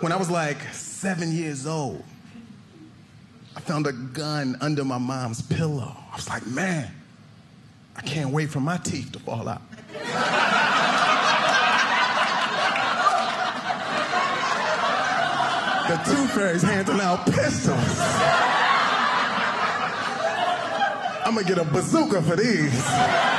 when I was like seven years old, I found a gun under my mom's pillow. I was like, man, I can't wait for my teeth to fall out. the tooth fairy's handing out pistols. I'm gonna get a bazooka for these.